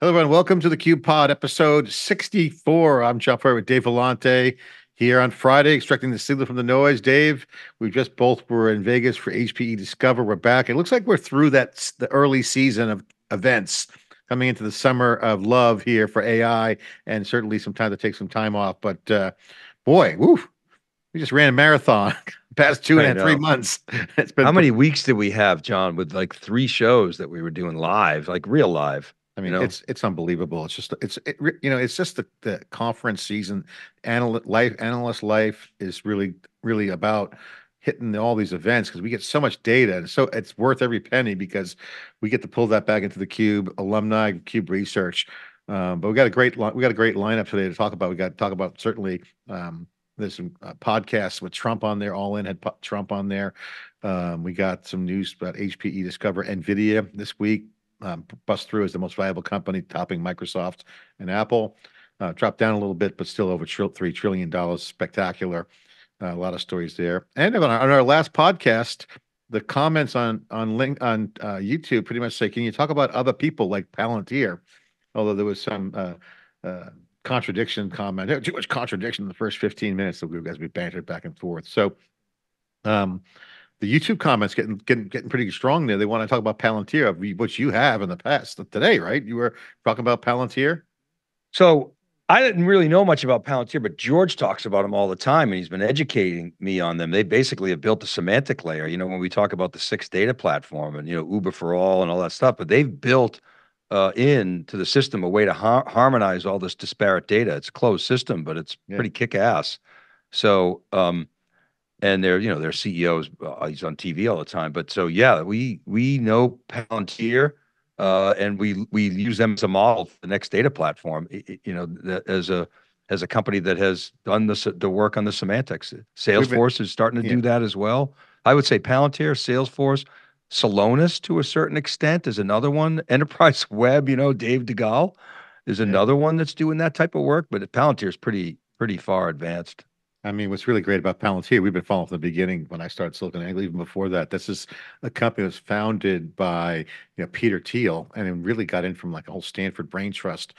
Hello, everyone. Welcome to the Cube Pod, episode 64. I'm John Furrier with Dave Vellante here on Friday, extracting the signal from the noise. Dave, we just both were in Vegas for HPE Discover. We're back. It looks like we're through that the early season of events coming into the summer of love here for AI, and certainly some time to take some time off. But uh, boy, woo, we just ran a marathon past two and three months. It's been how many weeks did we have, John, with like three shows that we were doing live, like real live? I mean, you know? it's it's unbelievable. It's just it's it, you know it's just the, the conference season. Analyst life, analyst life is really really about hitting all these events because we get so much data and so it's worth every penny because we get to pull that back into the cube alumni cube research um, but we got a great we got a great lineup today to talk about we got to talk about certainly um, there's some uh, podcasts with trump on there all in had trump on there um, we got some news about hpe discover nvidia this week um, bust through as the most valuable company, topping Microsoft and Apple. Uh, dropped down a little bit, but still over tr- three trillion dollars. Spectacular. Uh, a lot of stories there. And on our, on our, last podcast, the comments on on link on uh, YouTube pretty much say, "Can you talk about other people like Palantir?" Although there was some uh, uh, contradiction comment, too much contradiction in the first 15 minutes that we as we bantered back and forth. So, um, the YouTube comments getting getting getting pretty strong there. They want to talk about Palantir, which you have in the past today, right? You were talking about Palantir. So I didn't really know much about Palantir, but George talks about them all the time, and he's been educating me on them. They basically have built a semantic layer. You know, when we talk about the six data platform and you know Uber for all and all that stuff, but they've built uh, into the system a way to ha- harmonize all this disparate data. It's a closed system, but it's yeah. pretty kick ass. So um, and their you know their CEOs uh, he's on TV all the time. But so yeah, we we know Palantir, uh, and we we use them as a model for the next data platform. You know, as a as a company that has done the the work on the semantics. Salesforce been, is starting to yeah. do that as well. I would say Palantir, Salesforce, Celonis to a certain extent is another one. Enterprise Web, you know, Dave Duggal is another yeah. one that's doing that type of work. But Palantir is pretty pretty far advanced. I mean, what's really great about Palantir, we've been following from the beginning when I started SiliconANGLE, even before that. This is a company that was founded by you know Peter Thiel and it really got in from like a whole Stanford brain trust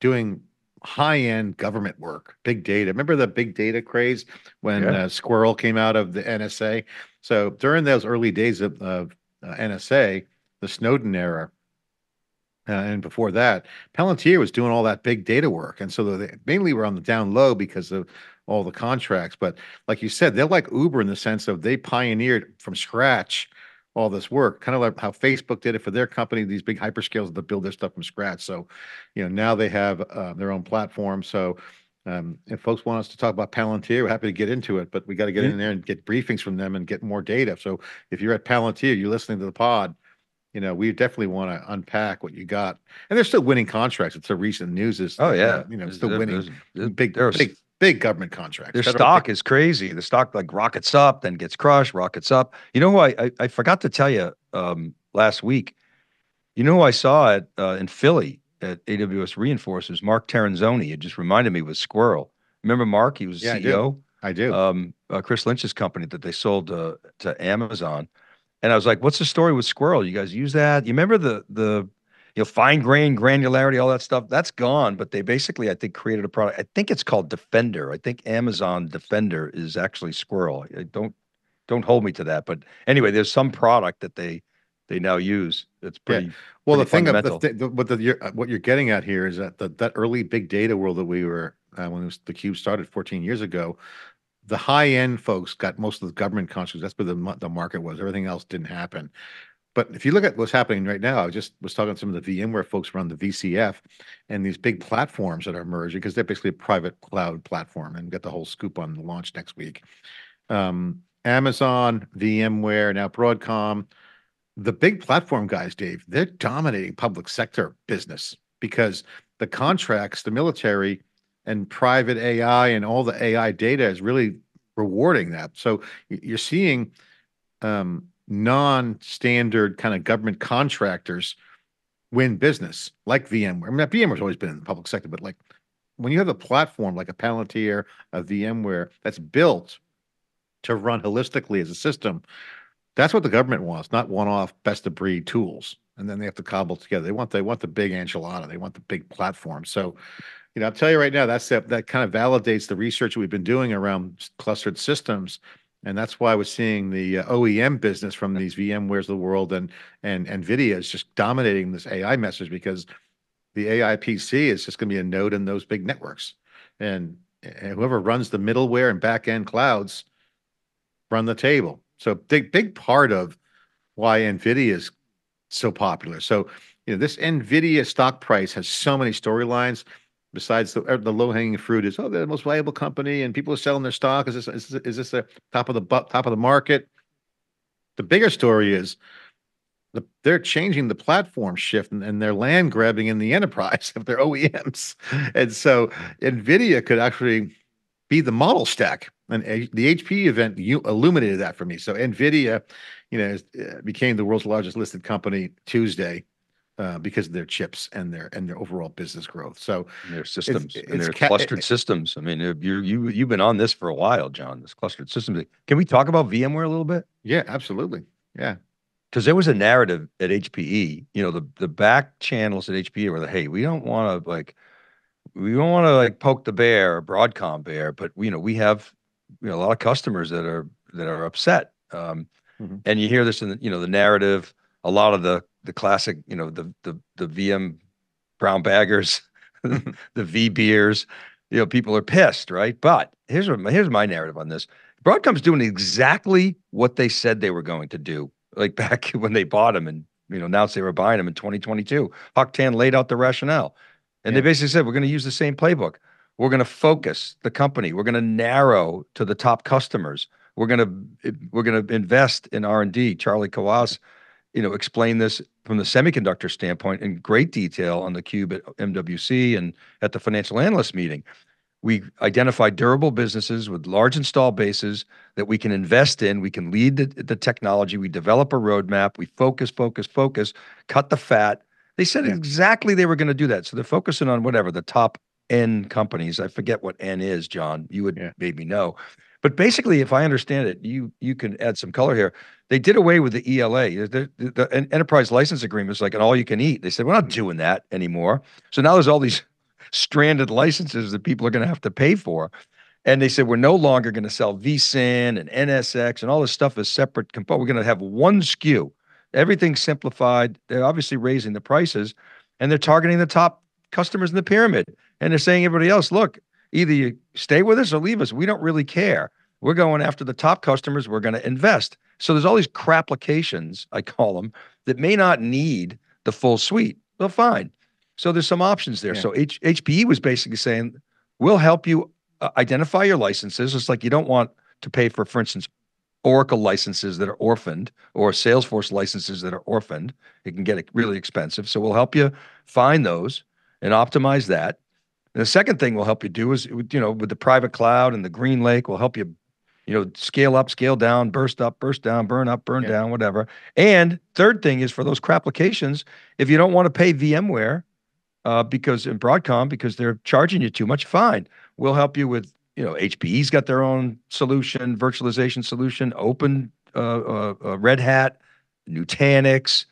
doing high-end government work, big data. Remember the big data craze when yeah. uh, Sqrrl came out of the NSA? So during those early days of, uh, NSA, the Snowden era, uh, and before that, Palantir was doing all that big data work, and so they mainly were on the down low because of all the contracts. But like you said, they're like Uber in the sense of they pioneered from scratch all this work, kind of like how Facebook did it for their company, these big hyperscales that build their stuff from scratch. So, you know, now they have uh, their own platform. So, um, if folks want us to talk about Palantir, we're happy to get into it, but we got to get yeah. in there and get briefings from them and get more data. So, if you're at Palantir, you're listening to the pod, you know, we definitely want to unpack what you got. And they're still winning contracts. It's a recent news is, oh yeah, you know, still winning big, big big government contracts. Their stock is crazy. The stock like rockets up, then gets crushed, rockets up. You know who I I, I forgot to tell you um, last week. You know who I saw at uh, in Philly at AWS Reinforcers? Mark Terenzoni. It just reminded me with Sqrrl. Remember Mark? He was yeah, CEO. I do. I do. Um, uh, Chris Lynch's company that they sold uh, to Amazon. And I was like, "What's the story with Sqrrl? You guys use that? You remember the the you know, fine grain, granularity, all that stuff, that's gone. But they basically, I think, created a product. I think it's called Defender. I think Amazon Defender is actually Sqrrl. I don't don't hold me to that. But anyway, there's some product that they they now use. It's pretty. Yeah. Well, pretty the thing of the, th- the, what the you're, uh, what you're getting at here is that the, that early big data world that we were uh, when was, the cube started 14 years ago. The high end folks got most of the government contracts. That's where the the market was. Everything else didn't happen. But if you look at what's happening right now, I just was talking to some of the VMware folks around the VCF and these big platforms that are emerging because they're basically a private cloud platform and get the whole scoop on the launch next week. Um, Amazon, VMware, now Broadcom, the big platform guys, Dave, they're dominating public sector business because the contracts, the military and private AI and all the AI data is really rewarding that. So you're seeing um, non-standard kind of government contractors win business like VMware. I mean, VMware's always been in the public sector, but like when you have a platform like a Palantir, a VMware that's built to run holistically as a system, that's what the government wants, not one-off best of breed tools. and then they have to cobble together. They want they want the big enchilada. They want the big platform. So, you know, I'll tell you right now, that's that that kind of validates the research we've been doing around clustered systems, and that's why we're seeing the uh, OEM business from these VMwares of the world and and Nvidia is just dominating this AI message because the AI PC is just going to be a node in those big networks, and, and whoever runs the middleware and back end clouds run the table. So big big part of why Nvidia is so popular. So you know this Nvidia stock price has so many storylines. Besides the uh, the low hanging fruit is oh they're the most valuable company and people are selling their stock. Is this is is this the top of the top of the market? The bigger story is the, they're changing the platform shift and, and they're land grabbing in the enterprise of their OEMs. And so NVIDIA could actually be the model stack. And the HP event you illuminated that for me. So NVIDIA, you know, uh, became the world's largest listed company Tuesday uh, because of their chips and their and their overall business growth. So and their systems and it's their ca- clustered systems. I mean, you you you've been on this for a while, John. This clustered systems. Can we talk about VMware a little bit? yeah, absolutely. Yeah. because there was a narrative at HPE, you know, the the back channels at HPE were like, hey, we don't want to like, we don't want to like poke the bear, or Broadcom bear, but you know, we have you know a lot of customers that are that are upset, um, Mhm. and you hear this in the, you know the narrative, a lot of the the classic, you know, the the the VM brown baggers, the V beers, you know, people are pissed, right? But here's what my, here's my narrative on this. Broadcom's doing exactly what they said they were going to do, like back when they bought them and you know announced they were buying them in 2022. Hock Tan laid out the rationale, and they basically said we're going to use the same playbook. We're going to focus the company. We're going to narrow to the top customers. We're going to eh, we're going to invest in R and D. Charlie Kawwas, you know, explained this from the semiconductor standpoint in great detail on the cube at MWC and at the financial analyst meeting. We identify durable businesses with large install bases that we can invest in. We can lead the, the technology. We develop a roadmap. We focus, focus, focus, cut the fat. They said Yeah. exactly they were going to do that. So they're focusing on whatever the top N companies. I forget what N is, John. You would Yeah. maybe know. But basically, if I understand it, you you can add some color here. They did away with the ELA, the, the, the enterprise license agreement is like an all you can eat. They said we're not doing that anymore. So now there's all these stranded licenses that people are going to have to pay for. And they said we're no longer going to sell vSAN and NSX and all this stuff as separate components. We're going to have one SKU. Everything's simplified. They're obviously raising the prices, and they're targeting the top customers in the pyramid. And they're saying everybody else, look, either you stay with us or leave us. We don't really care. We're going after the top customers. We're going to invest. So there's all these crap applications, I call them, that may not need the full suite. Well, fine. So there's some options there. Yeah. So H- HPE was basically saying, we'll help you uh, identify your licenses. It's like you don't want to pay for, for instance, Oracle licenses that are orphaned or Salesforce licenses that are orphaned. It can get really expensive. So we'll help you find those and optimize that. And the second thing we'll help you do is, you know, with the private cloud and the Green Lake, we'll help you, you know, scale up, scale down, burst up, burst down, burn up, burn Yeah. down, whatever. And third thing is for those crap applications, if you don't want to pay VMware, uh, because in Broadcom, because they're charging you too much, fine. We'll help you with, you know, HPE's got their own solution, virtualization solution, open uh, uh, uh, Red Hat, Nutanix,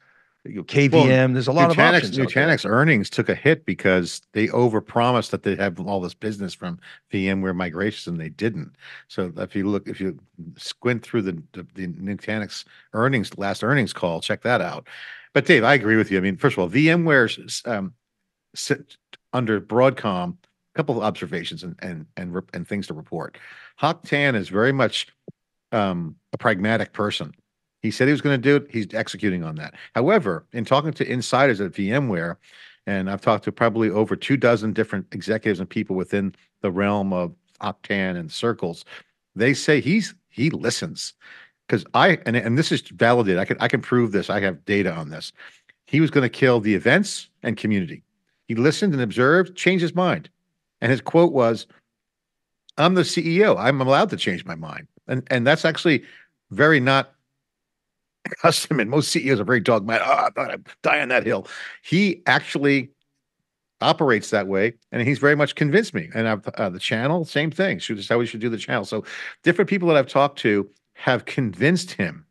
you know, KVM. There's a lot of Nutanix, options. out there. Nutanix earnings took a hit because they overpromised that they have all this business from VMware migrations and they didn't. So if you look, if you squint through the, the, the Nutanix earnings, last earnings call, check that out. But Dave, I agree with you. I mean, first of all, VMware's um, under Broadcom, a couple of observations and, and, and, and things to report. Hock Tan is very much um, a pragmatic person. He said he was going to do it. He's executing on that. However, in talking to insiders at VMware, and I've talked to probably over two dozen different executives and people within the realm of Hock Tan and circles, they say he's he listens because I and and this is validated. I can I can prove this. I have data on this. He was going to kill the events and community. He listened and observed, changed his mind, and his quote was, "I'm the CEO. I'm allowed to change my mind," and and that's actually very not custom and most CEOs are very dogmatic. Oh, I thought I'd die on that hill. He actually operates that way, and he's very much convinced me. And I've, uh, the channel, same thing. Should is how we should do the channel. So different people that I've talked to have convinced him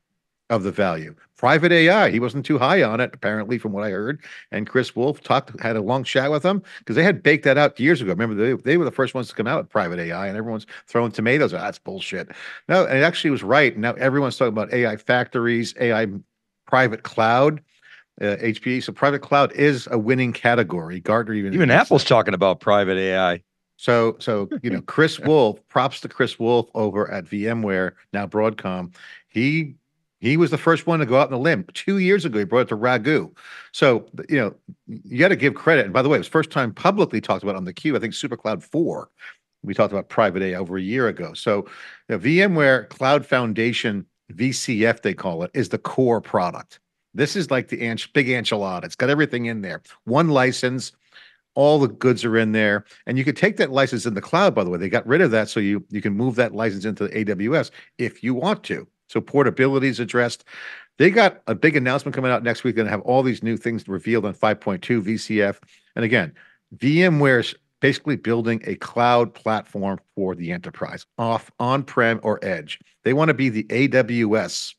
of the value. Private AI, he wasn't too high on it, apparently, from what I heard. And Chris Wolf talked, had a long chat with him because they had baked that out years ago. Remember, they, they were the first ones to come out with private AI, and everyone's throwing tomatoes. Oh, that's bullshit. No, and it actually was right. Now everyone's talking about AI factories, AI private cloud. Uh, HPE. So private cloud is a winning category. Gartner even Even Apple's that. talking about private AI. So, so you know, Chris Wolf, props to Chris Wolf over at VMware, now Broadcom. He he was the first one to go out on the limb two years ago. He brought it to Raghu. So, you know, you got to give credit. And by the way, it was first time publicly talked about on the Q. I think SuperCloud four. We talked about private A over a year ago. So, the VMware Cloud Foundation VCF they call it is the core product. This is like the anch- big enchilada. It's got everything in there. One license, all the goods are in there and you could take that license in the cloud by the way they got rid of that so you you can move that license into aws if you want to so portability is addressed. They got a big announcement coming out next week. Going to have all these new things revealed on 5.2 vcf and again vmware's basically building a cloud platform for the enterprise off on-prem or edge. They want to be the aws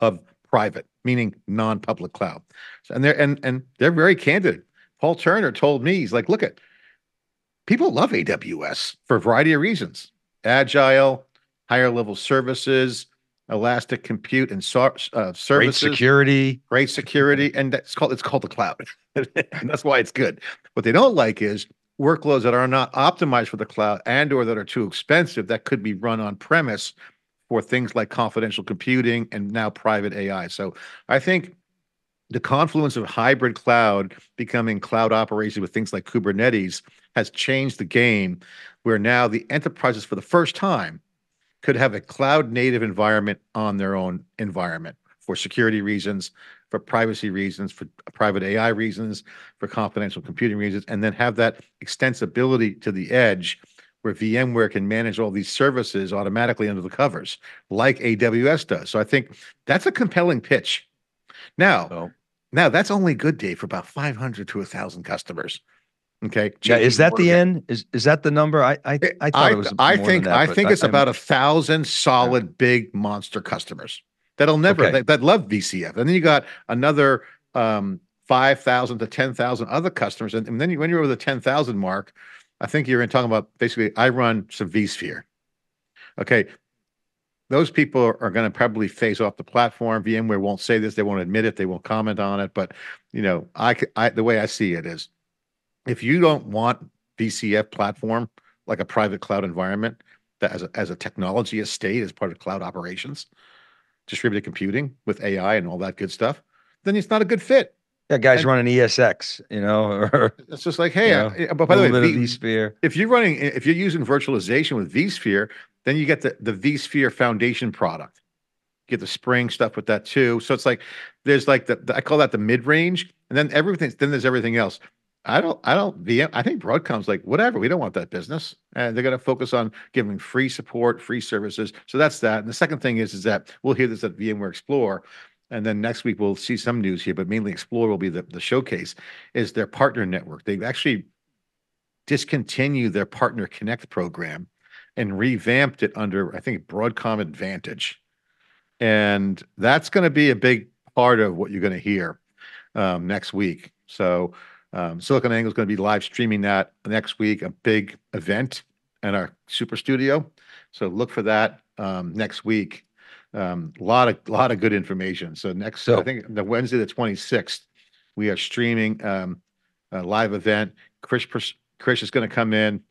of private meaning non-public cloud. And they're and and they're very candid. Paul Turner told me, he's like, look at people love AWS for a variety of reasons. Agile, higher level services, elastic compute and so, uh, Great security. great security, and that's called it's called the cloud. and that's why it's good. What they don't like is workloads that are not optimized for the cloud and or that are too expensive that could be run on premise for things like confidential computing and now private AI. So I think the confluence of hybrid cloud becoming cloud operations with things like Kubernetes has changed the game where now the enterprises for the first time could have a cloud native environment on their own environment for security reasons, for privacy reasons, for private AI reasons, for confidential computing reasons, and then have that extensibility to the edge where VMware can manage all these services automatically under the covers, like AWS does. So I think that's a compelling pitch. Now, So, now that's only good, Dave, for about 500 to 1,000 customers. Okay. yeah, is that the end? Is is that the number? I I, I thought I, it was. I think than that, I think it's I'm- about a thousand solid big monster customers that'll never Okay. that, that love VCF. And then you got another um, five thousand to ten thousand other customers. And, and then you, when you're over the ten thousand mark, I think you're in talking about basically I run some vSphere. Okay. Those people are, are going to probably phase off the platform. VMware won't say this, they won't admit it, they won't comment on it. But you know, I, I the way I see it is if you don't want VCF platform like a private cloud environment that as a, as a technology estate as part of cloud operations, distributed computing with AI and all that good stuff, then it's not a good fit. Yeah, guys and- running ESX, you know, or It's just like, hey, Yeah. Uh, I- but by the way, a little bit V- vSphere. if you're running, if you're using virtualization with vSphere, then you get the, the vSphere foundation product. You get the Spring stuff with that too. So it's like, there's like the, the- I call that the mid range, and then everything, then there's everything else. I don't, I don't, VM, I think Broadcom's like, whatever, we don't want that business. And they're going to focus on giving free support, free services. So that's that. And the second thing is, is that we'll hear this at VMware Explore. And then next week we'll see some news here, but mainly Explore will be the, the showcase, is their partner network. They've actually discontinued their Partner Connect program and revamped it under, I think, Broadcom Advantage. And that's going to be a big part of what you're going to hear um, next week. So um, Silicon Angle is going to be live streaming that next week, a big event in our super studio. So look for that um, next week. Um, a lot of lot of good information. So next, so, I think the Wednesday the 26th, we are streaming um, a live event. Chris Chris is going to come in.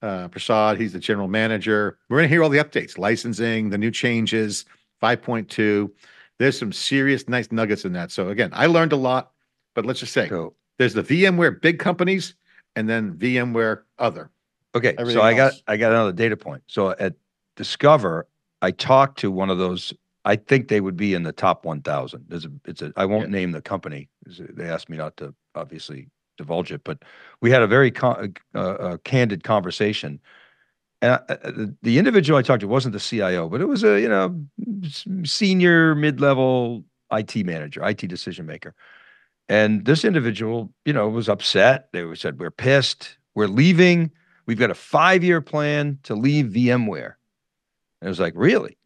Uh, Prasad, he's the general manager. We're going to hear all the updates, licensing, the new changes, 5.2. There's some serious nice nuggets in that. So again, I learned a lot, but let's just say So there's the VMware big companies and then VMware other. Okay, so everything I got. I got another data point. So at Discover, I talked to one of those. I think they would be in the top one thousand. There's a it's a I won't Yeah. name the company. They asked me not to obviously divulge it, but we had a very con- uh, uh, candid conversation. And I, uh, the- the individual I talked to wasn't the CIO, but it was a you know senior mid level IT manager, IT decision maker. And this individual, you know, was upset. They said, "We're pissed. We're leaving. We've got a five year plan to leave VMware." And it was like, "Really?"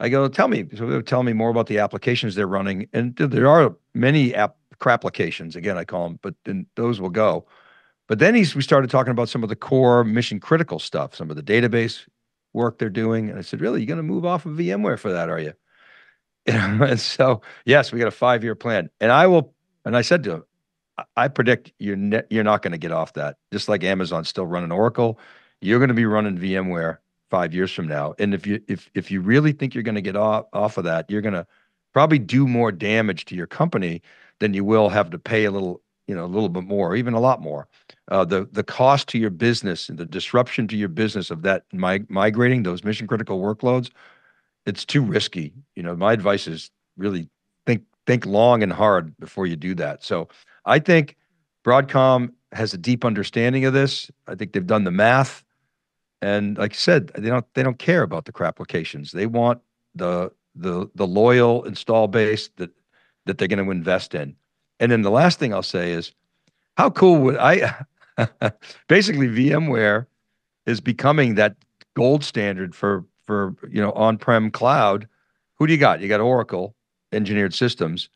I go, tell me. So they would tell me more about the applications they're running. And there are many app crap applications, again, I call them, but then those will go. But then he's, we started talking about some of the core mission critical stuff, some of the database work they're doing. And I said, really, you're going to move off of VMware for that, are you? and so, yes, we got a five year plan. And I will, and I said to him, I- predict you're ne- you're not going to get off that. Just like Amazon's still running Oracle, you're going to be running VMware five years from now. And if you if if you really think you're going to get off off of that, you're going to probably do more damage to your company than you will have to pay a little, you know, a little bit more, even a lot more. Uh, the the cost to your business and the disruption to your business of that mig- migrating those mission critical workloads, it's too risky. You know, my advice is really think long and hard before you do that. So I think Broadcom has a deep understanding of this. I think they've done the math. And like I said, they don't they don't care about the crap applications. They want the the the loyal install base that that they're going to invest in. And then the last thing I'll say is, how cool would I? basically, VMware is becoming that gold standard for for you know on-prem cloud. Who do you got? You got Oracle Engineered Systems.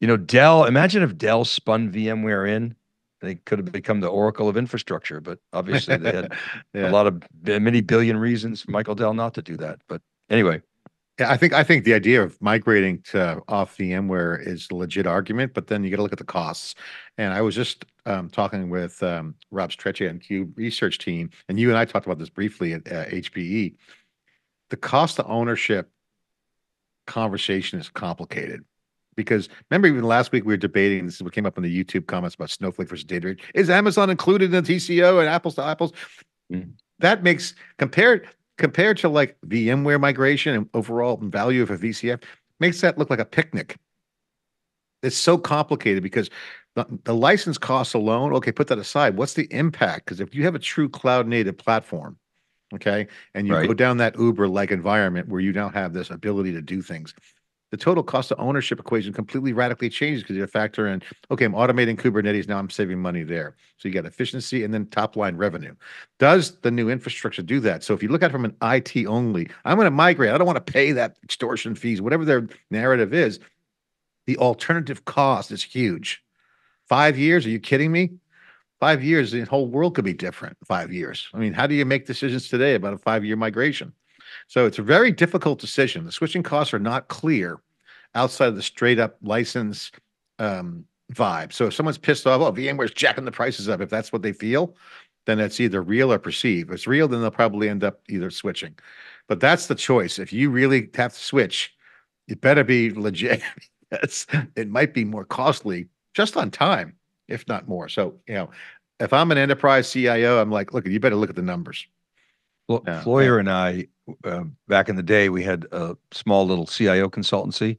You know Dell. Imagine if Dell spun VMware in. They could have become the Oracle of infrastructure, but obviously they had Yeah. a lot of many billion reasons for Michael Dell not to do that. But anyway, Yeah, I think I think the idea of migrating to off VMware is a legit argument, but then you got to look at the costs. And I was just um, talking with um, Rob Strechay and Cube Research Team, and you and I talked about this briefly at uh, HPE. The cost of ownership conversation is complicated because remember even last week we were debating this is what came up in the YouTube comments about Snowflake versus Data. Is Amazon included in the TCO and apples to apples? Mm. That makes compared compared to like VMware migration and overall value of a VCF makes that look like a picnic. It's so complicated because the, the license costs alone, okay, put that aside. What's the impact? Because if you have a true cloud native platform, okay, and you Right. go down that Uber like environment where you now have this ability to do things, the total cost of ownership equation completely radically changes because you factor in, okay, I'm automating Kubernetes, now I'm saving money there. So you got efficiency and then top line revenue. Does the new infrastructure do that? So if you look at it from an IT only, I'm going to migrate. I don't want to pay that extortion fees, whatever their narrative is. The alternative cost is huge. Five years? Are you kidding me? Five years, the whole world could be different. Five years. I mean, how do you make decisions today about a five-year migration? So it's a very difficult decision. The switching costs are not clear outside of the straight up license um, vibe. So if someone's pissed off, oh, VMware's jacking the prices up, if that's what they feel, then it's either real or perceived. If it's real, then they'll probably end up either switching. But that's the choice. If you really have to switch, it better be legit. It might be more costly just on time, if not more. So, you know, if I'm an enterprise CIO, I'm like, look, you better look at the numbers. Well, Yeah, Floyer and I, uh, back in the day, we had a small little CIO consultancy.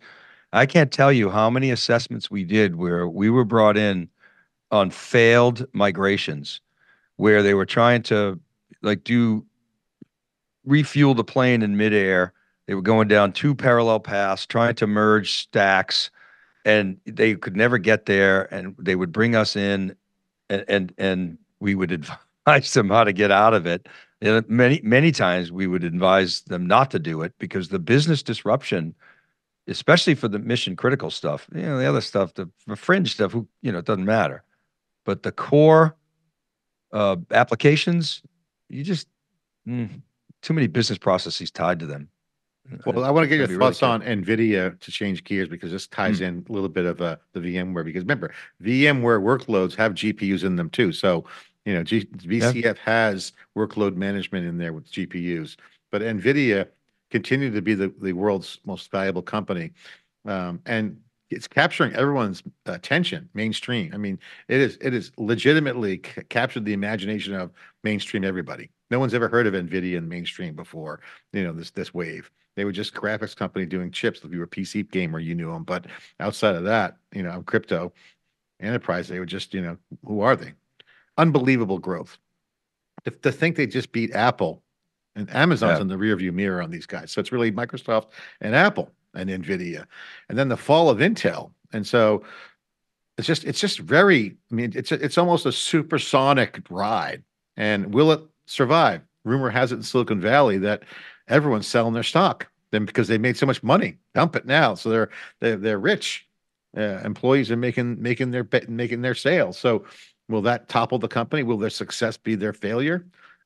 I can't tell you how many assessments we did where we were brought in on failed migrations, where they were trying to like do refuel the plane in midair. They were going down two parallel paths, trying to merge stacks, and they could never get there. And they would bring us in, and and, and we would advise them how to get out of it. And many many times we would advise them not to do it because the business disruption, especially for the mission critical stuff, you know, the other stuff, the, the fringe stuff, who you know, it doesn't matter. But the core uh, applications, you just mm, too many business processes tied to them. Well, I want to get your be really thoughts on NVIDIA to change gears because this ties Hmm. in a little bit of uh, the VMware. Because remember, VMware workloads have GPUs in them too. So, you know, G- VCF has workload management in there with GPUs. But NVIDIA continued to be the, the world's most valuable company. Um, and it's capturing everyone's attention mainstream. I mean, it is it is legitimately c- captured the imagination of mainstream everybody. No one's ever heard of NVIDIA in mainstream before, you know, this this wave. They were just graphics company doing chips. If you were a PC gamer, you knew them. But outside of that, you know, crypto, enterprise, they were just, you know, who are they? Unbelievable growth. To, to think they just beat Apple and Amazon's Yeah. in the rearview mirror on these guys. So it's really Microsoft and Apple and Nvidia, and then the fall of Intel. And so it's just it's just very. I mean, it's it's almost a supersonic ride. And will it survive? Rumor has it in Silicon Valley that everyone's selling their stock Then because they made so much money, dump it now. So they're they're they're rich. Uh, employees are making making their bet making their sales. So will that topple the company? Will their success be their failure?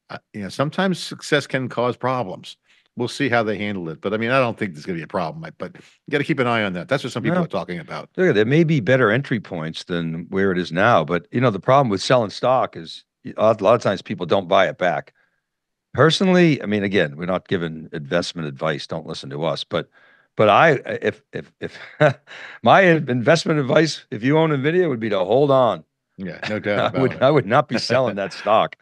Uh, you know, sometimes success can cause problems. We'll see how they handle it. But I mean, I don't think there's going to be a problem. But you got to keep an eye on that. That's what some people No. are talking about. Look, there may be better entry points than where it is now, but you know, the problem with selling stock is a lot of times people don't buy it back. Personally, I mean, again, we're not giving investment advice. Don't listen to us, but but I if if if my investment advice, if you own Nvidia, would be to hold on. Yeah, no doubt I would it. I would not be selling that stock.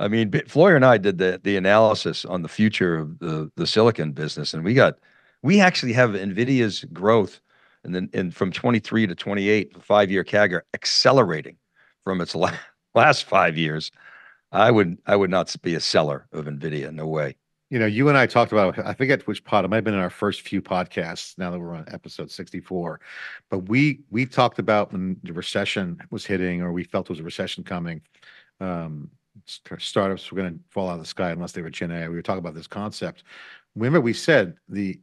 I mean, Floyer and I did the the analysis on the future of the the silicon business, and we got we actually have Nvidia's growth, and then in from 23 to 28, the five year CAGR accelerating from its la- last five years. I would I would not be a seller of Nvidia. In no way. You know, you and I talked about, I forget which pod, it might have been in our first few podcasts now that we're on episode 64. But we we talked about when the recession was hitting or we felt there was a recession coming. Um, startups were going to fall out of the sky unless they were Gen AI. We were talking about this concept. Remember, we said the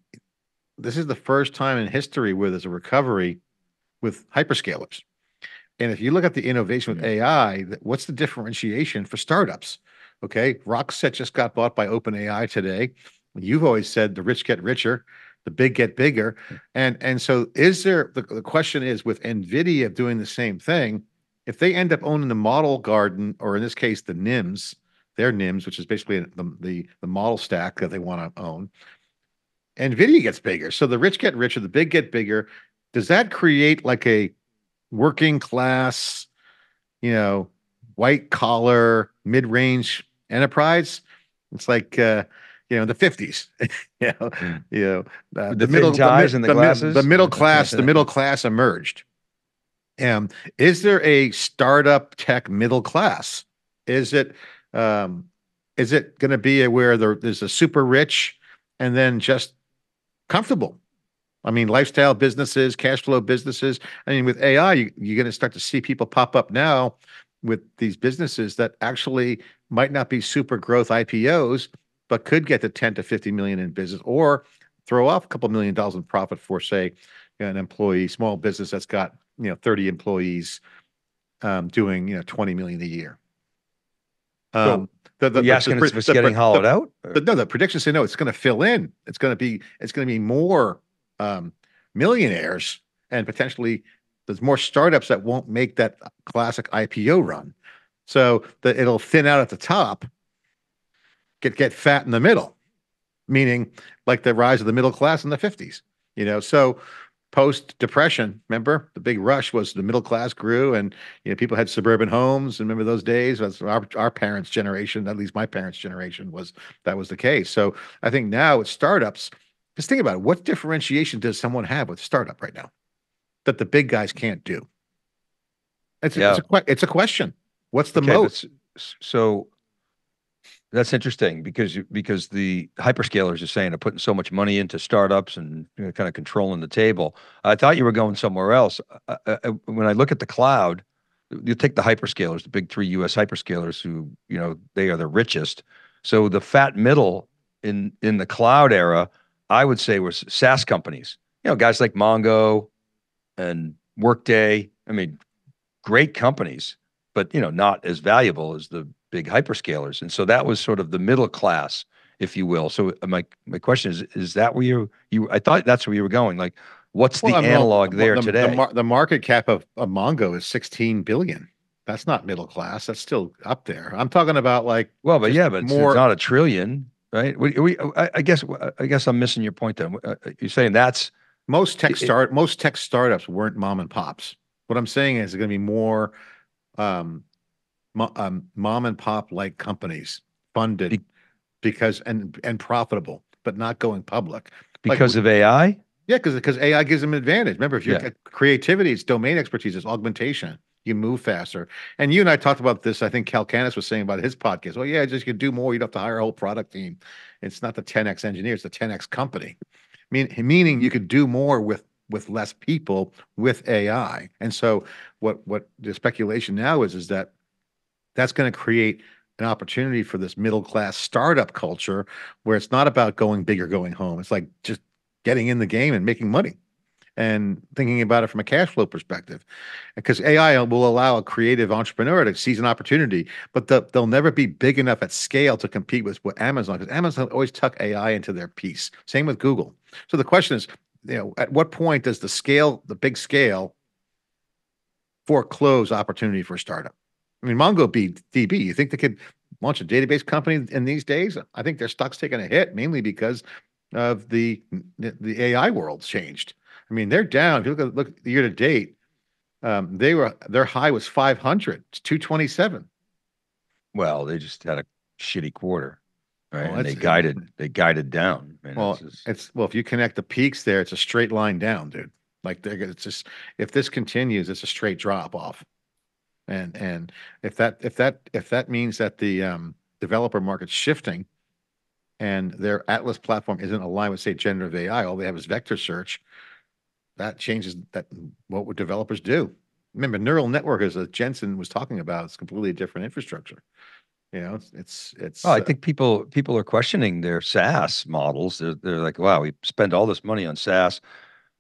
this is the first time in history where there's a recovery with hyperscalers. And if you look at the innovation with AI, what's the differentiation for startups? Okay, Rockset just got bought by OpenAI today. You've always said the rich get richer, the big get bigger, and and so is there the, the question is with Nvidia doing the same thing, if they end up owning the model garden, or in this case the NIMS, their NIMS, which is basically the the, the model stack that they want to own, Nvidia gets bigger, so the rich get richer, the big get bigger. Does that create like a working class, you know, white collar, mid range enterprise? It's like uh, you know the fifties. you know, Mm. you know uh, With the thin ties and the mid- glasses? The middle class, the middle class emerged. Um, is there a startup tech middle class? Is it um, is it going to be a, where there, there's a super rich and then just comfortable? I mean, lifestyle businesses, cash flow businesses. I mean, with AI, you, you're going to start to see people pop up now with these businesses that actually might not be super growth IPOs, but could get to 10 to 50 million in business or throw off a couple million dollars in profit for, say, an employee, small business that's got, you know, 30 employees um, doing, you know, 20 million a year. Um, the, the, you asking if it's getting pre- hollowed out? or- but no, the predictions say no, it's going to fill in. It's going to be, it's going to be more um, millionaires and potentially there's more startups that won't make that classic IPO run. So that it'll thin out at the top, get get fat in the middle, meaning like the rise of the middle class in the 50s. You know, so post depression, remember the big rush was the middle class grew and you know people had suburban homes. And remember those days? That's our our parents' generation, at least my parents' generation was that was the case. So I think now with startups, just think about it. What differentiation does someone have with startup right now that the big guys can't do? It's, Yeah. it's, a, it's a question. What's the Okay, but moat? s- s- So that's interesting because because the hyperscalers are saying they're putting so much money into startups and you know, kind of controlling the table. I thought you were going somewhere else. Uh, uh, uh, when I look at the cloud, you take the hyperscalers, the big three U.S. hyperscalers, who you know they are the richest. So the fat middle in in the cloud era, I would say, was SaaS companies. You know, guys like Mongo and Workday. I mean, great companies but you know not as valuable as the big hyperscalers and so that was sort of the middle class if you will so uh, my my question is is that where you you i thought that's where you were going like what's Well, the I mean, analog the- there the, today The, mar- the market cap of, of Mongo is 16 billion. That's not middle class. That's still up there. I'm talking about like well but yeah but more- it's not a trillion right we, we, I, I guess i guess i'm missing your point then Uh, you're saying that's most tech It- it- start most tech startups weren't mom and pops. What I'm saying is it's going to be more um, mo- um, mom and pop like companies funded Be- because and and profitable, but not going public. because we- of ai Yeah, because because AI gives them advantage. Remember, if you're Yeah. creativity, it's domain expertise, it's augmentation. You move faster. And you and I talked about this. I think Calacanis was saying about his podcast. Well, yeah, just you do more. You don't have to hire a whole product team. It's not the 10x engineer, it's the 10x company. Mean, meaning you could do more with with less people with AI. And so what what the speculation now is is that that's going to create an opportunity for this middle class startup culture where it's not about going big or going home. It's like just getting in the game and making money and thinking about it from a cash flow perspective. Because AI will allow a creative entrepreneur to seize an opportunity, but the, they'll never be big enough at scale to compete with, with Amazon because Amazon always tuck AI into their piece. Same with Google. So the question is, you know, at what point does the scale, the big scale, foreclose opportunity for a startup? I mean, MongoDB, you think they could launch a database company in these days? I think their stock's taking a hit mainly because of the the AI world changed. I mean, they're down. If you look at look year to date, um, they were their high was 500. It's 227. Well, they just had a shitty quarter, right? Well, and they guided they guided down. Man, Well, it's just- it's well, if you connect the peaks there, it's a straight line down, dude. Like they're it's just if this continues, it's a straight drop off. And and if that if that if that means that the um developer market's shifting and their Atlas platform isn't aligned with, say, generative AI, all they have is vector search, that changes that what would developers do? Remember, neural network, as uh, Jensen was talking about, it's completely different infrastructure. You know, it's it's. Well, I uh, think people people are questioning their SaaS models. They're they're like, wow, we spend all this money on SaaS,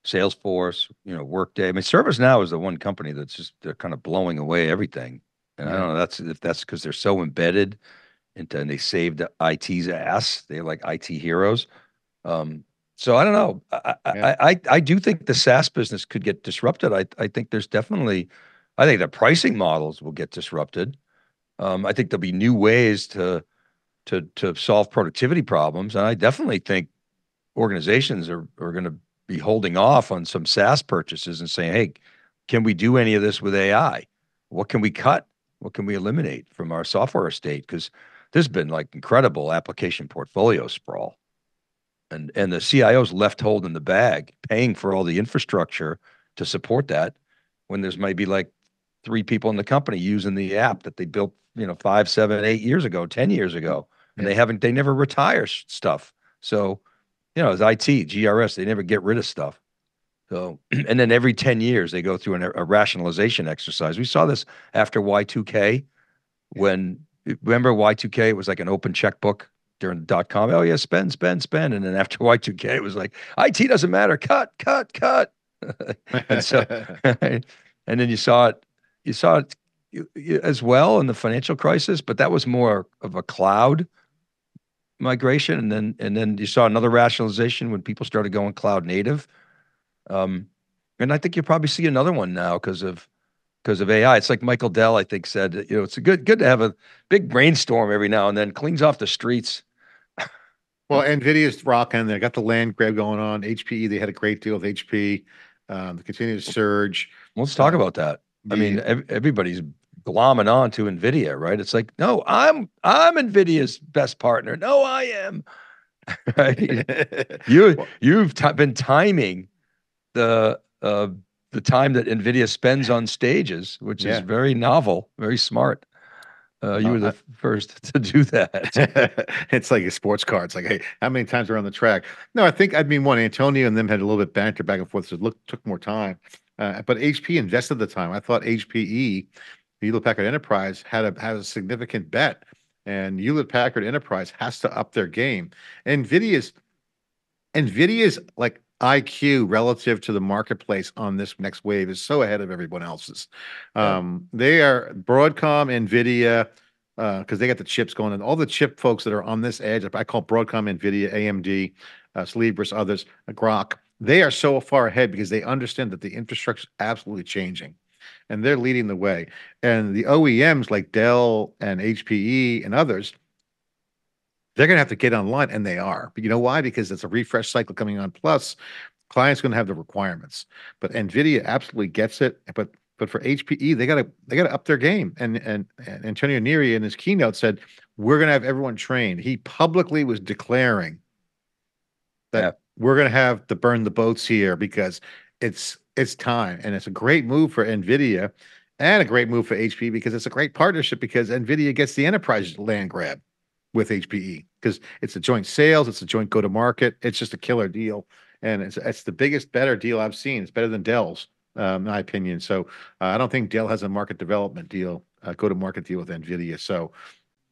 Salesforce, you know, Workday. I mean, ServiceNow is the one company that's just they're kind of blowing away everything. And I don't know that's if that's because they're so embedded into and they saved IT's ass. They're like IT heroes. Um, so I don't know. I, I- Yeah. I, I I do think the SaaS business could get disrupted. I I think there's definitely, I think the pricing models will get disrupted. Um, I think there'll be new ways to to to solve productivity problems, and I definitely think organizations are are going to be holding off on some SaaS purchases and saying, "Hey, can we do any of this with AI? What can we cut? What can we eliminate from our software estate?" Because there's been like incredible application portfolio sprawl, and and the CIO's left holding the bag, paying for all the infrastructure to support that, when there's maybe like three people in the company using the app that they built, you know, five, seven, eight years ago, ten years ago, and they haven't, they never retire stuff. So, you know, as IT, GRS, they never get rid of stuff. So, and then every 10 years they go through an, a rationalization exercise. We saw this after Y2K when, remember Y2K it was like an open checkbook during the dot com. Oh, yeah, spend, spend, spend. And then after Y2K, it was like, IT doesn't matter. Cut, cut, cut. and so, and then you saw it, you saw it as well in the financial crisis, but that was more of a cloud migration. And then, and then you saw another rationalization when people started going cloud native. Um, and I think you'll probably see another one now because of because of AI. It's like Michael Dell, I think, said, you know, it's a good good to have a big brainstorm every now and then, cleans off the streets. Well, Nvidia's rocking. They got the land grab going on. HPE, they had a great deal with HP. Um, the continued surge. Let's talk about that. I mean, ev- everybody's glomming on to Nvidia, right? It's like, no, I'm I'm Nvidia's best partner. No, I am. right? You you've ti been timing the uh, the time that Nvidia spends on stages, which is very novel, very smart. Uh, you Uh, were the I- first to do that. it's like a sports car. It's like, hey, how many times are on the track? No, I think I mean one. Antonio and them had a little bit banter back and forth. So it look took more time, uh, but HP invested the time. I thought HPE, Hewlett Packard Enterprise, had a had a significant bet, and Hewlett Packard Enterprise has to up their game. Nvidia's Nvidia's like IQ relative to the marketplace on this next wave is so ahead of everyone else's. Um, they are Broadcom, Nvidia, because they got the chips going, and all the chip folks that are on this edge. I call Broadcom, Nvidia, AMD, uh, others, uh, Groq. They are so far ahead because they understand that the infrastructure is absolutely changing, and they're leading the way. And the OEMs like Dell and HPE and others they're going to have to get online and they are. But you know why? Because it's a refresh cycle coming on plus clients going to have the requirements. But nvidia absolutely gets it but but for hpe they got to they got to up their game. And and, and antonio neri in his keynote said we're going to have everyone trained. He publicly was declaring that Yeah. we're going to have to burn the boats here because it's it's time. And it's a great move for nvidia and a great move for hp because it's a great partnership because nvidia gets the enterprise land grab with HPE because it's a joint sales, it's a joint go to market. It's just a killer deal, and it's it's the biggest, better deal I've seen. It's better than Dell's, um, in my opinion. So uh, I don't think Dell has a market development deal, uh, go to market deal with Nvidia. So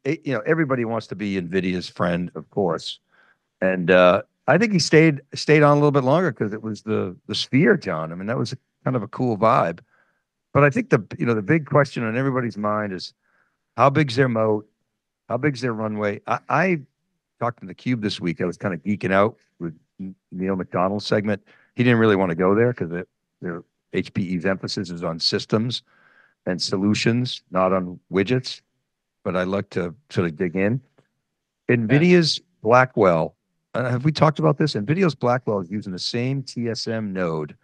eh, you know, everybody wants to be Nvidia's friend, of course. And uh, I think he stayed stayed on a little bit longer because it was the the sphere, John. I mean, that was kind of a cool vibe. But I think the you know the big question on everybody's mind is how big's their moat? How big's their runway? I, I talked to the Cube this week. I was kind of geeking out with Neil MacDonald's segment. He didn't really want to go there because their HPE's emphasis is on systems and solutions, not on widgets. But I like to sort of dig in. NVIDIA's Blackwell, uh, have we talked about this? NVIDIA's Blackwell is using the same TSM node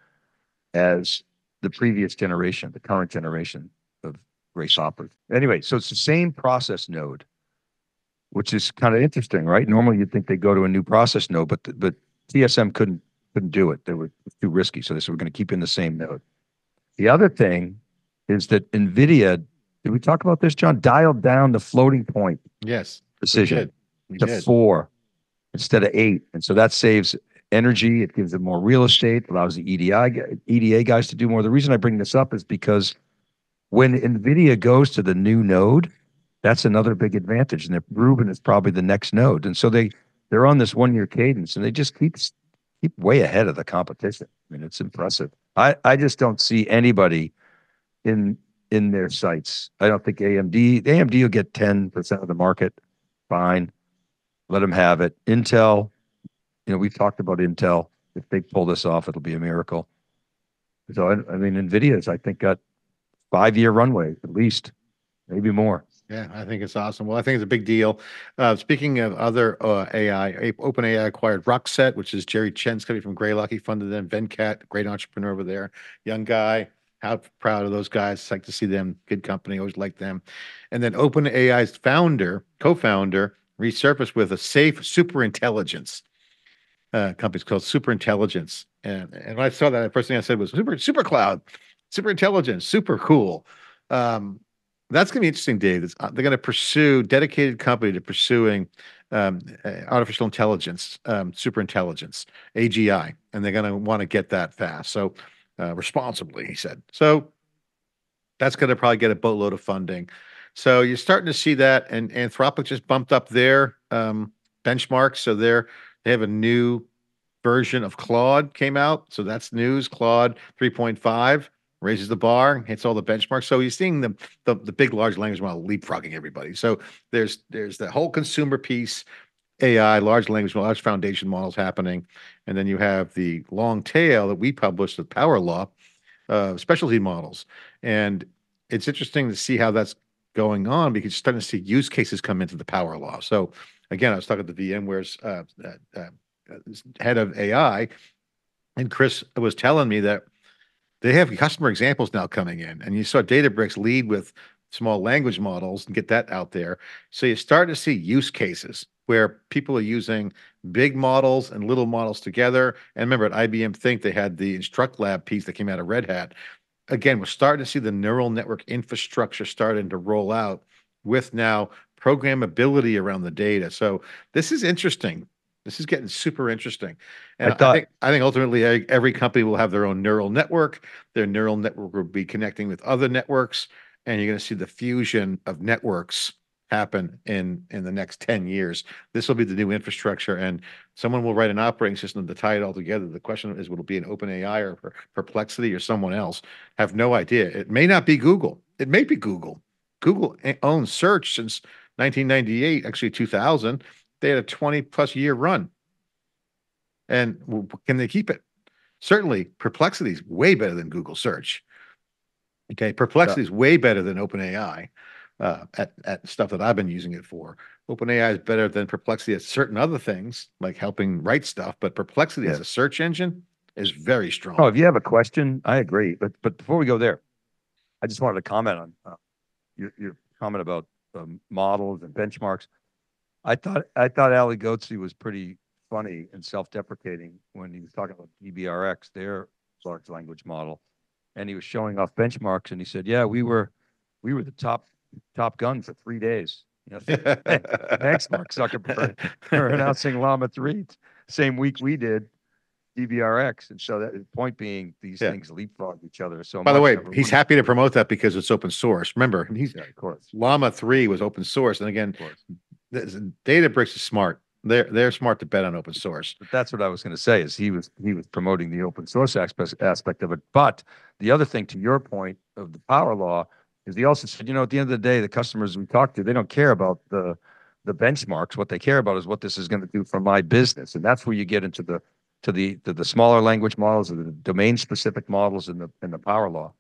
as the previous generation, the current generation of Grace Hopper. Anyway, so it's the same process node, which is kind of interesting, right? Normally you'd think they'd go to a new process node, but but TSM couldn't couldn't do it. They were too risky, so they said we're going to keep in the same node. The other thing is that NVIDIA, did we talk about this, John? Dialed down the floating point Yes. we precision did. We to did. four instead of eight. And so that saves energy. It gives them more real estate, allows the EDI, EDA guys to do more. The reason I bring this up is because when NVIDIA goes to the new node, that's another big advantage. And Rubin is probably the next node. And so they, they're on this one year cadence and they just keep, keep way ahead of the competition. I mean, it's impressive. I, I just don't see anybody in, in their sights. I don't think AMD, AMD will get 10% of the market. Fine let them have it. Intel, you know, we've talked about Intel. If they pull this off, it'll be a miracle. So I, I mean, Nvidia's I think got five year runway at least, maybe more. Yeah, I think it's awesome. Well, I think it's a big deal. Uh, speaking of other uh, AI, OpenAI acquired Rockset, which is Jerry Chen's company from Greylock. He funded them. Venkat, great entrepreneur over there, young guy. How proud of those guys. Like to see them. Good company. Always like them. And then OpenAI's founder, co-founder, resurfaced with a safe super intelligence. Uh, company's called Super Intelligence. And and when I saw that, the first thing I said was super super cloud, super intelligence, super cool. Um, that's going to be interesting, Dave. It's, uh, they're going to pursue dedicated company to pursuing um, artificial intelligence, um, super intelligence, AGI, and they're going to want to get that fast. So uh, responsibly, he said. So that's going to probably get a boatload of funding. So you're starting to see that, and Anthropic just bumped up their um, benchmark. So they're they have a new version of Claude came out. So that's news. Claude 3.5 raises the bar, hits all the benchmarks. So you're seeing the the, the big large language model leapfrogging everybody. So there's there's the whole consumer piece, AI, large language, large foundation models happening, and then you have the long tail that we published with Power Law, uh, specialty models, and it's interesting to see how that's going on because you're starting to see use cases come into the Power Law. So again, I was talking to VMware's uh, uh, uh, head of AI, and Chris was telling me that they have customer examples now coming in, and you saw Databricks lead with small language models and get that out there. So you start to see use cases where people are using big models and little models together. And remember, at IBM Think, they had the Instruct Lab piece that came out of Red Hat. Again, we're starting to see the neural network infrastructure starting to roll out with now programmability around the data. So this is interesting. This is getting super interesting. And I, thought- think I think ultimately every company will have their own neural network. Their neural network will be connecting with other networks, and you're going to see the fusion of networks happen in in the next 10 years. This will be the new infrastructure, and someone will write an operating system to tie it all together. The question is, will it be an OpenAI or Perplexity or someone else? Have no idea. It may not be Google. It may be Google. Google eh, a- owns search since 1998, actually 2000. They had a 20 plus year run. And can they keep it? Certainly, Perplexity is way better than Google search. Okay, Perplexity is way better than OpenAI uh, at, at stuff that I've been using it for. OpenAI is better than Perplexity at certain other things, like helping write stuff, but Perplexity as a search engine is very strong. Oh, if you have a question, I agree. But but before we go there, I just wanted to comment on uh, your your comment about um, models and benchmarks. I thought I thought Ali Ghodsi was pretty funny and self-deprecating when he was talking about DBRX, their large language model, and he was showing off benchmarks, and he said, "Yeah, we were we were the top top gun for three days." You know, thanks, Mark Zuckerberg, for announcing Llama 3 same week we did. DBRX, And so that the point being, these Yeah. things leapfrog each other so much. By the way, he's happy to promote that because it's open source. Remember, he's Yeah, of course, Llama three was open source. And again, of course. Databricks is smart. They're, they're smart to bet on open source. But that's what I was going to say is he was, he was promoting the open source aspect, aspect of it. But the other thing to your point of the power law is he also said, you know, at the end of the day, the customers we talk to, they don't care about the, the benchmarks. What they care about is what this is going to do for my business. And that's where you get into the, to the, to the smaller language models or the domain specific models in the, in the power law.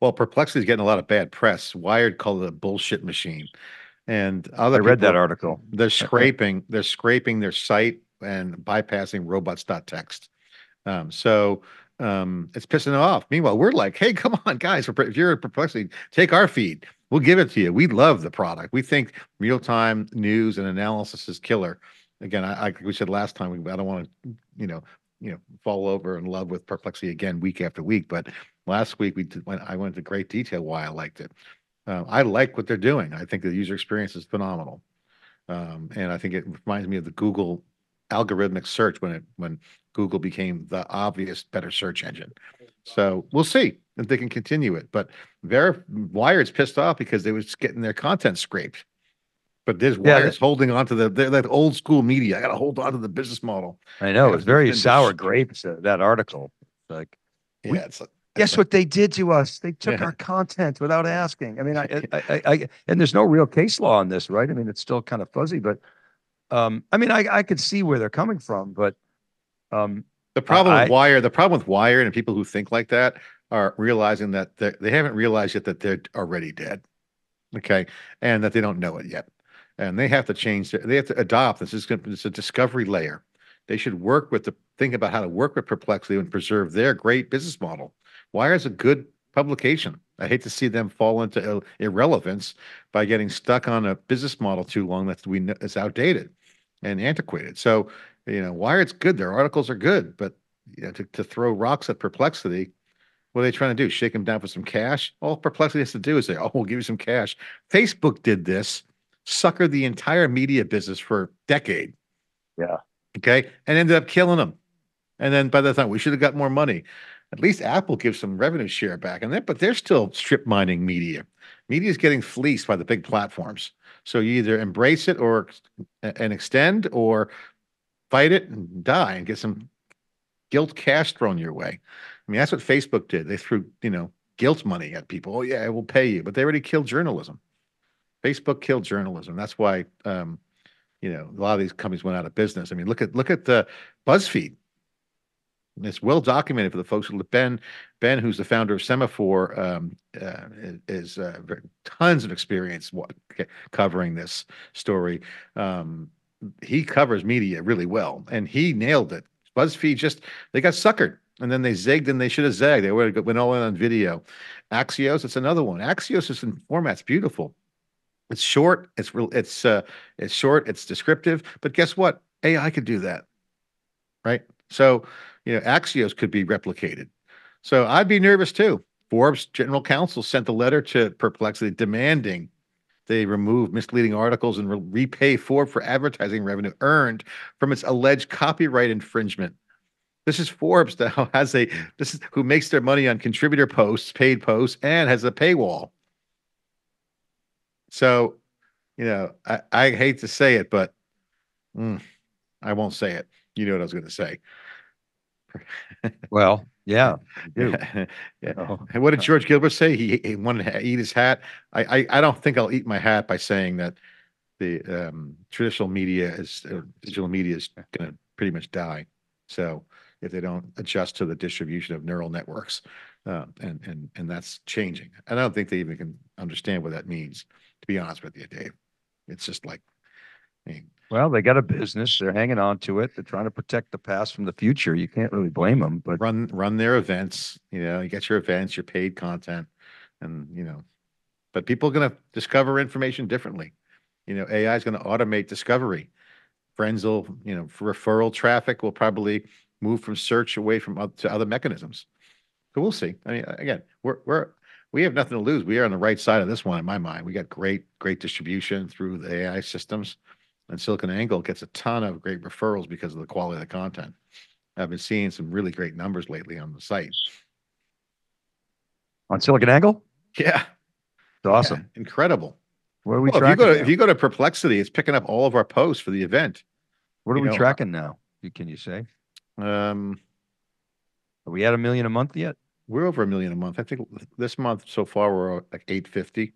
Well, Perplexity is getting a lot of bad press. Wired called it a bullshit machine. And other I read that article. They're scraping, they're scraping their site and bypassing robots.txt. Um, so, um, it's pissing them off. Meanwhile, we're like, hey, come on, guys, if you're at perplexity, take our feed. We'll give it to you. We love the product. We think real-time news and analysis is killer. Again, I, like we said last time, we, I don't want to, you know, you know, fall over in love with perplexity again, week after week. But last week we did, when I went into great detail why I liked it. Uh, I like what they're doing. I think the user experience is phenomenal. Um, and I think it reminds me of the Google algorithmic search when it, when Google became the obvious better search engine. So we'll see if they can continue it, but Ver Wired's pissed off because they was getting their content scraped. But there's Yeah, Wired's holding on to the, they're that old school media. I gotta hold on to the business model. I know, it's very sour grapes, uh, that article. Like, We- Yeah, it's. Guess what they did to us? They took Yeah. our content without asking. I mean, I, I, I, I, and there's no real case law on this, right? I mean, it's still kind of fuzzy, but, um, I mean, I, I could see where they're coming from, but, um, The problem I- with Wired, the problem with Wired and people who think like that are realizing that they haven't realized yet that they're already dead. Okay, and that they don't know it yet, and they have to change. Their, they have to adopt. This is going. It's a discovery layer. They should work with the think about how to work with Perplexity and preserve their great business model. Wired's a good publication. I hate to see them fall into irrelevance by getting stuck on a business model too long that we know is outdated and antiquated. So you know, Wired's good. Their articles are good, but you know, to, to throw rocks at Perplexity, what are they trying to do? Shake them down for some cash? All Perplexity has to do is say, "Oh, we'll give you some cash." Facebook did this, suckered the entire media business for a decade. Yeah. Okay, and ended up killing them. And then by the time we should have got more money, at least Apple gives some revenue share back, and but they're still strip mining media. Media is getting fleeced by the big platforms. So you either embrace it or and extend, or fight it and die and get some guilt cash thrown your way. I mean, that's what Facebook did. They threw, you know, guilt money at people. Oh yeah, I will pay you, but they already killed journalism. Facebook killed journalism. That's why, um, you know, a lot of these companies went out of business. I mean, look at look at the BuzzFeed. It's well documented for the folks who Ben Ben, who's the founder of Semafor, um, uh, is uh, tons of experience covering this story. Um, he covers media really well, and he nailed it. BuzzFeed just they got suckered, and then they zigged, and they should have zagged. They went all in on video. Axios, it's another one. Axios is in format's beautiful. It's short. It's real. It's uh, it's short. It's descriptive. But guess what? AI could do that, right? So you know, Axios could be replicated. So I'd be nervous too. Forbes general counsel sent a letter to Perplexity demanding they remove misleading articles and re- repay Forbes for advertising revenue earned from its alleged copyright infringement. This is Forbes that has a this is who makes their money on contributor posts, paid posts, and has a paywall. So, you know, I, I hate to say it, but mm, I won't say it. You know what I was going to say. Well, yeah, you do. yeah. Oh. And what did George Gilbert say? He, he wanted to eat his hat. I, I, I don't think I'll eat my hat by saying that the um, traditional media is uh, digital media is going to pretty much die. So if they don't adjust to the distribution of neural networks, uh, and and and that's changing. And I don't think they even can understand what that means. To be honest with you, Dave, it's just like, Well, they got a business. They're hanging on to it. They're trying to protect the past from the future. You can't really blame them, but run run their events. You know, you get your events, your paid content, and you know, but people are going to discover information differently. You know, AI is going to automate discovery. Friends will, you know, referral traffic will probably move from search away from to other mechanisms. So we'll see. I mean, again, we're we're we have nothing to lose. We are on the right side of this one in my mind. We got great great distribution through the AI systems, and SiliconANGLE gets a ton of great referrals because of the quality of the content. I've been seeing some really great numbers lately on the site. On SiliconANGLE? Yeah. It's awesome. yeah, Incredible. What are we Well, if you go to, if you go to Perplexity, it's picking up all of our posts for the event. What are you we know, tracking now? Can you say? Um, Are we at a million a month yet? we're over a million a month. I think this month so far, we're like eight fifty,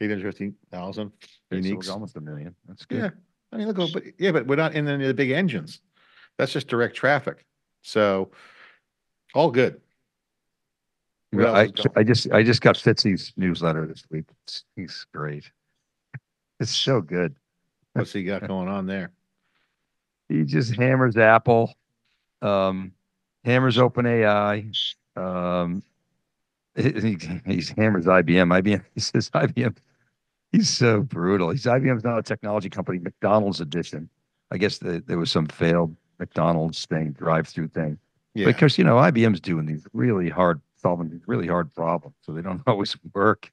eight hundred fifty thousand Okay, so. Almost a million. That's good. Yeah, I mean, look, but yeah, but we're not in any of the big engines. That's just direct traffic. So all good. Else I, is going? I just, I just got Fitzy's newsletter this week. It's, he's great. It's so good. What's he got going on there? He just hammers Apple, um, hammers OpenAI, um, he, he, he hammers IBM. IBM, he says IBM. He's so brutal. He's IBM's not a technology company. McDonald's edition. I guess the, there was some failed McDonald's thing, drive-through thing. Yeah, Because you know IBM's doing these really hard, solving these really hard problems, so they don't always work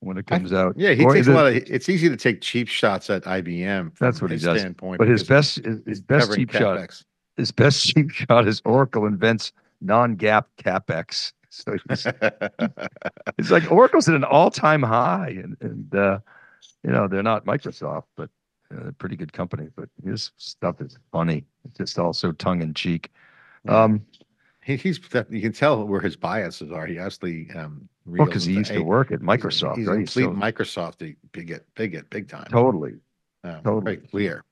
when it I- comes out. yeah, he Or takes a lot of, it's easy to take cheap shots at IBM. That's from what he his does. standpoint But his best, his, his best cheap shot, CapEx. his best cheap shot is Oracle invents non-GAAP capex. So he's, it's like Oracle's at an all-time high, and and uh, you know they're not Microsoft, but uh, they're a pretty good company. But his stuff is funny. It's just also tongue-in-cheek. Um, He, he's, you can tell where his biases are. He actually, um. well, because he used to work at Microsoft, He's a right? complete So- Microsoft, big, big, big time. totally. Um, Totally. Very clear.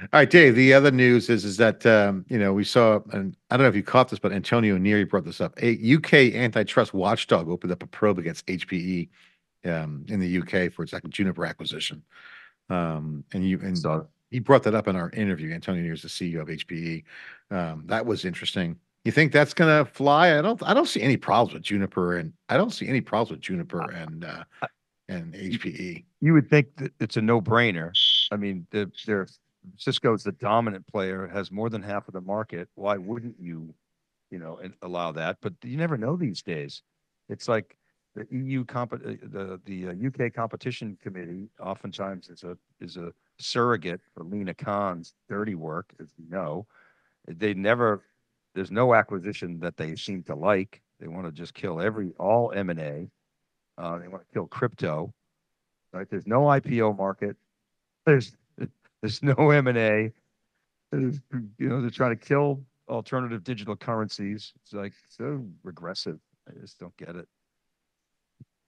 All right, Dave, the other news is, is that, um, you know, we saw, and I don't know if you caught this, but Antonio Neary brought this up. A UK antitrust watchdog opened up a probe against HPE um, in the UK for its Juniper acquisition. Um, and you, and he brought that up in our interview. Antonio Neary is the CEO of HPE. Um, that was interesting. You think that's gonna fly? I don't, I don't see any problems with Juniper and I don't see any problems with Juniper and, uh, and. HPE. you would think that it's a no-brainer. I mean, the, they're, Cisco's the dominant player, has more than half of the market. Why wouldn't you, you know, allow that? But you never know these days. It's like the EU comp, uh, the, the uh, UK competition committee oftentimes is a, is a surrogate for Lina Khan's dirty work, as you know. They never, there's no acquisition that they seem to like. They want to just kill every, all M and A. Uh, they want to kill crypto, right? There's no IPO market. There's there's no M and A. You know, they're trying to kill alternative digital currencies. It's like so regressive. I just don't get it.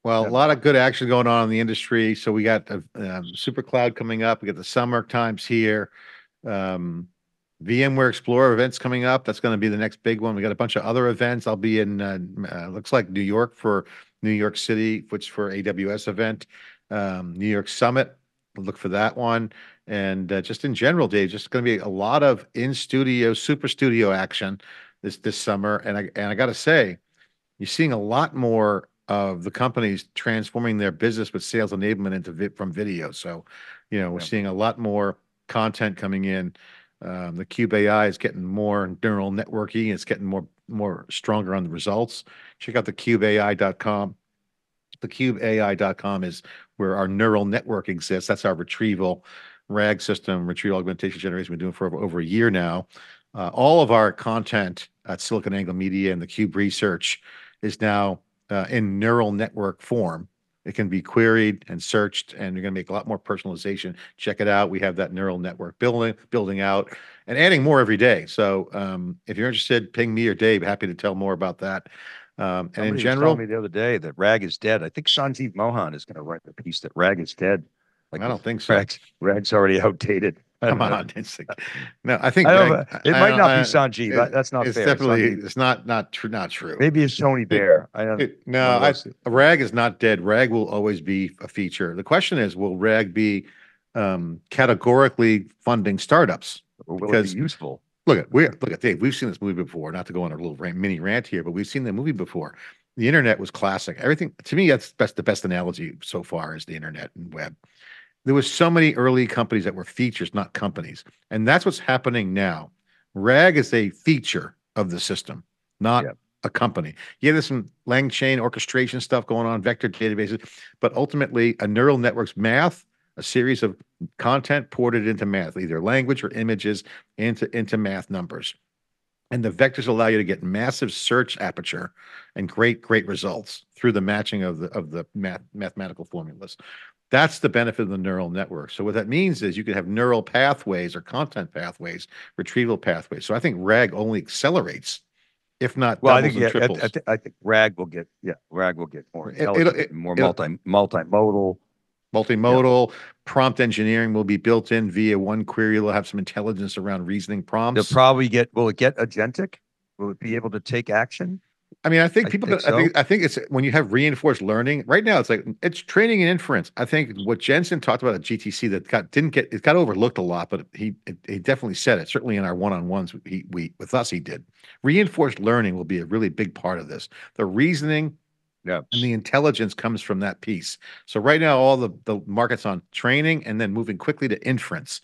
Well, a lot of good action going on in the industry. So we got the um, Super Cloud coming up. We got the summer times here. Um, VMware Explorer events coming up. That's going to be the next big one. We got a bunch of other events. I'll be in, uh, uh, looks like New York for New York City, which for AWS event, um, New York Summit. Look for that one. And uh, just in general, Dave, just going to be a lot of in studio, super studio action this this summer. And I and I got to say, you're seeing a lot more of the companies transforming their business with sales enablement into vi- from video. So, you know, we're Yeah. seeing a lot more content coming in. Um, the Cube AI is getting more neural networking. It's getting more more stronger on the results. Check out the cubeai.com. The cubeai.com is where our neural network exists. That's our retrieval RAG system, retrieval augmentation generation. We've been doing for over, over a year now. Uh, all of our content at SiliconANGLE Media and the Cube Research is now uh, in neural network form. It can be queried and searched, and you're going to make a lot more personalization. Check it out. We have that neural network building building out and adding more every day. So um, if you're interested, ping me or Dave. Happy to tell more about that. Um, and Somebody in was general, me the other day that RAG is dead. I think Sanjeev Mohan is going to write the piece that RAG is dead. Like I don't think so. RAG's, RAG's already outdated. I Come know. on, it's like, no, I think I don't know. It might not be Sanjeev. That- That's not It's fair. definitely Sanjeev- it's not not true. Not true. maybe it's Tony Baer. I don't. It- no, I, RAG is not dead. RAG will always be a feature. The question is, will RAG be um, categorically funding startups? will it because- be useful? Look at we look at Dave. We've seen this movie before. Not to go on a little rant, mini rant here, but we've seen the movie before. The internet was classic. Everything to me, that's best the best analogy so far is the internet and web. There was so many early companies that were features, not companies, and that's what's happening now. RAG is a feature of the system, not Yep. a company. Yeah, there's some LangChain orchestration stuff going on, vector databases, but ultimately, a neural network's math, a series of content ported into math, either language or images into into math numbers. And the vectors allow you to get massive search aperture and great, great results through the matching of the, of the math, mathematical formulas. That's the benefit of the neural network. So what that means is you can have neural pathways or content pathways, retrieval pathways. So I think RAG only accelerates, if not Well, I think, yeah, I, triples. I, I think RAG will get, yeah, RAG will get more It- intelligent, it- more multi, multimodal. Multimodal, prompt engineering will be built in via one query. It'll have some intelligence around reasoning prompts. They'll probably get, will it get agentic? Will it be able to take action? I mean, I think I people, think I think, I think it's when you have reinforced learning, right now, it's like, it's training and inference. I think what Jensen talked about at GTC that got, didn't get, it got overlooked a lot, but he, he definitely said it, certainly in our one-on-ones, he, we, with us, he did. Reinforced learning will be a really big part of this. The reasoning Yeah. and the intelligence comes from that piece. So right now, all the, the market's on training and then moving quickly to inference.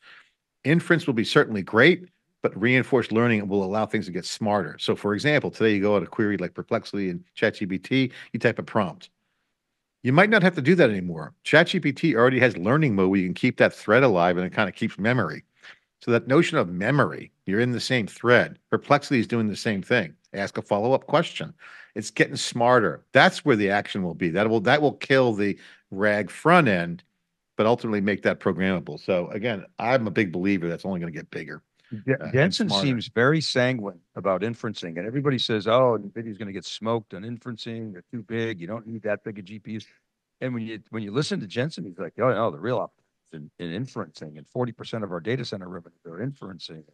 Inference will be certainly great, but reinforced learning will allow things to get smarter. So for example, today you go at a query like Perplexity and ChatGPT, you type a prompt. You might not have to do that anymore. ChatGPT already has learning mode where you can keep that thread alive and it kind of keeps memory. So that notion of memory, you're in the same thread. Perplexity is doing the same thing. Ask a follow-up question. It's getting smarter. That's where the action will be. That will that will kill the RAG front end, but ultimately make that programmable. So again, I'm a big believer that's only going to get bigger. Je- uh, and Jensen seems very sanguine about inferencing, and everybody says, "Oh, NVIDIA's going to get smoked on inferencing. They're too big. You don't need that big of GPUs." And when you when you listen to Jensen, he's like, "Oh no, the real opportunity in, in inferencing, and forty percent of our data center revenue are inferencing."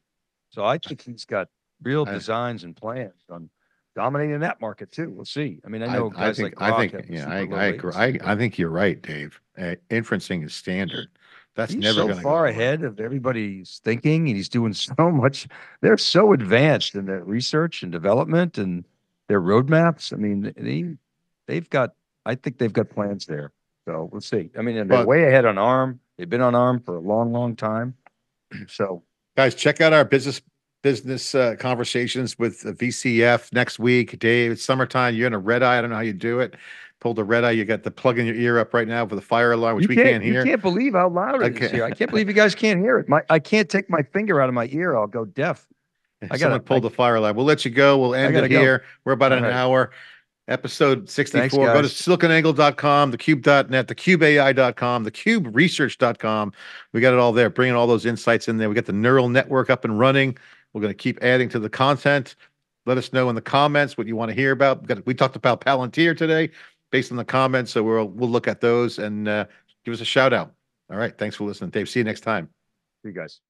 So I think he's got real designs and plans on dominating that market too. We'll see. I mean, I know I guys think, like I Groq think, have yeah, super I, low I agree. I, I think you're right, Dave. Uh, inferencing is standard. That's He's never so going to far ahead of everybody's thinking, and he's doing so much. They're so advanced in their research and development and their roadmaps. I mean, they they've got. I think they've got plans there. So we'll see. I mean, and they're But- way ahead on ARM. They've been on ARM for a long, long time. So Guys, check out our business business uh, conversations with VCF next week. Dave, it's summertime. You're in a red eye. I don't know how you do it. Pulled a red eye. You got the plug in your ear up right now for the fire alarm, which you we can't, can't you can't believe how loud it is Okay. here. I can't believe you guys can't hear it. My I can't take my finger out of my ear. I'll go deaf. I gotta- pull the fire alarm. We'll let you go. We'll end it go. here. We're about All an right. hour. Episode 64. Go to siliconangle.com, thecube.net, thecubeai.com, thecuberesearch.com. We got it all there, bringing all those insights in there. We got the neural network up and running. We're going to keep adding to the content. Let us know in the comments what you want to hear about. We, talked about Palantir today based on the comments. So we'll, we'll look at those and uh, give us a shout out. All right. Thanks for listening, Dave. See you next time. See you guys.